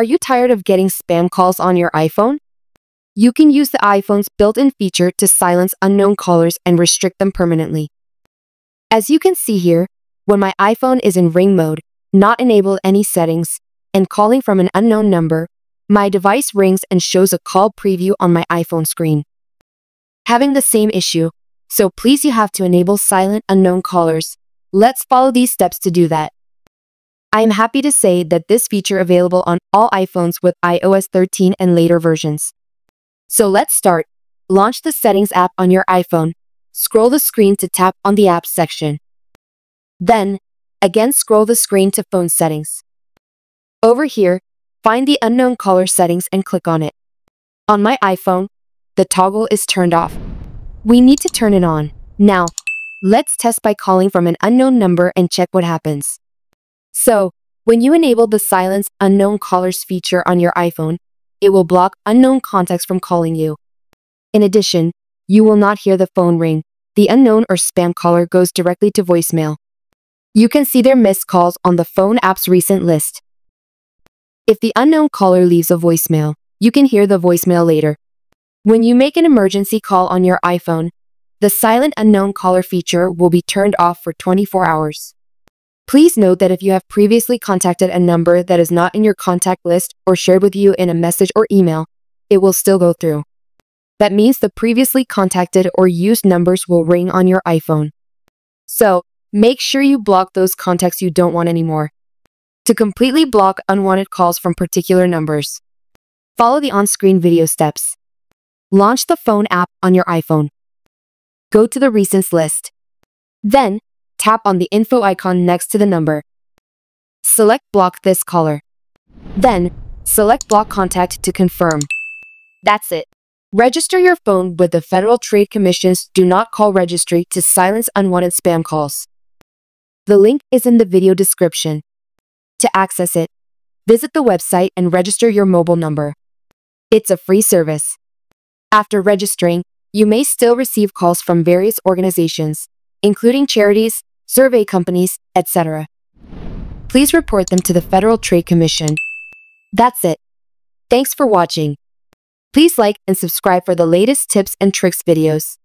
Are you tired of getting spam calls on your iPhone? You can use the iPhone's built-in feature to silence unknown callers and restrict them permanently. As you can see here, when my iPhone is in ring mode, not enable any settings, and calling from an unknown number, my device rings and shows a call preview on my iPhone screen. Having the same issue, so please you have to enable silent unknown callers. Let's follow these steps to do that. I am happy to say that this feature available on all iPhones with iOS 13 and later versions. So let's start. Launch the Settings app on your iPhone. Scroll the screen to tap on the Apps section. Then, again scroll the screen to Phone Settings. Over here, find the Unknown Caller settings and click on it. On my iPhone, the toggle is turned off. We need to turn it on. Now, let's test by calling from an unknown number and check what happens. So, when you enable the Silence Unknown Callers feature on your iPhone, it will block unknown contacts from calling you. In addition, you will not hear the phone ring. The unknown or spam caller goes directly to voicemail. You can see their missed calls on the phone app's recent list. If the unknown caller leaves a voicemail, you can hear the voicemail later. When you make an emergency call on your iPhone, the silent unknown caller feature will be turned off for 24 hours. Please note that if you have previously contacted a number that is not in your contact list or shared with you in a message or email, it will still go through. That means the previously contacted or used numbers will ring on your iPhone. So, make sure you block those contacts you don't want anymore. To completely block unwanted calls from particular numbers, follow the on-screen video steps. Launch the phone app on your iPhone. Go to the Recents list. Then, tap on the info icon next to the number. Select Block this caller. Then, select Block Contact to confirm. That's it. Register your phone with the Federal Trade Commission's Do Not Call registry to silence unwanted spam calls. The link is in the video description. To access it, visit the website and register your mobile number. It's a free service. After registering, you may still receive calls from various organizations, including charities, survey companies, etc. Please report them to the Federal Trade Commission. That's it. Thanks for watching. Please like and subscribe for the latest tips and tricks videos.